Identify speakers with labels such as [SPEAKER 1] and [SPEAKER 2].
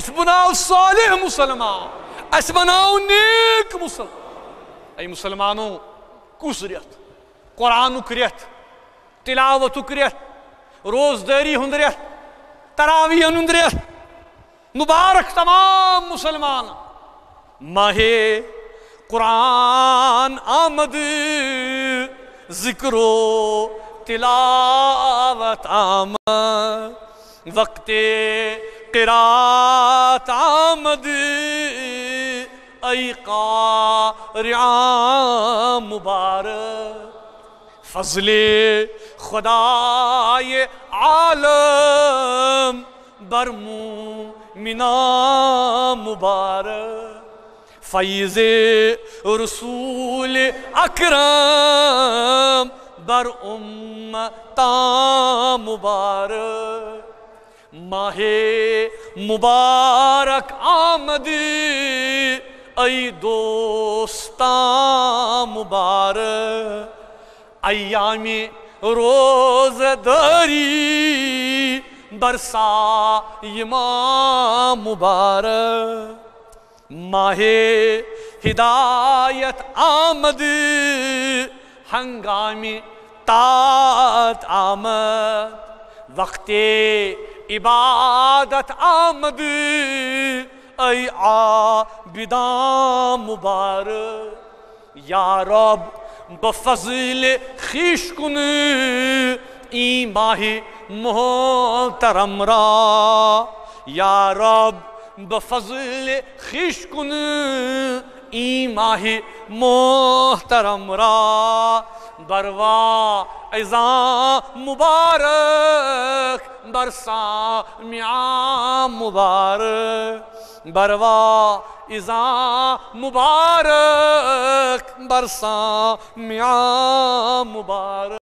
[SPEAKER 1] اس بناو صالح مسلمان اس بناو نیک مسلمان اے مسلمانوں کس ریت قرآن ریت تلاوت ریت روزداری ہند ریت تراوی ہند ریت مبارک تمام مسلمان ماہ قرآن آمد ذکر و تلاوت آمد وقت قرات آمد ای قارعان مبارک. فضل خدای عالم بر مومنان مبارک. فیض رسول اکرم بر امتان مبارک. ماہ مبارک آمد ای دوستان مبارک ایام روز داری، برسا امام مبارک۔ ماہ ہدایت آمد ہنگام تات آمد۔ وقت عبادت آمد ای عابدان مبارک، یا رب بفضل خیش کن این ماہ محترم را، یا رب بفضل خیش کن این ماہ محترم را بروا ایزان مبارک برسا میاں مبار بروا ایزان مبارک برسا میاں مبارک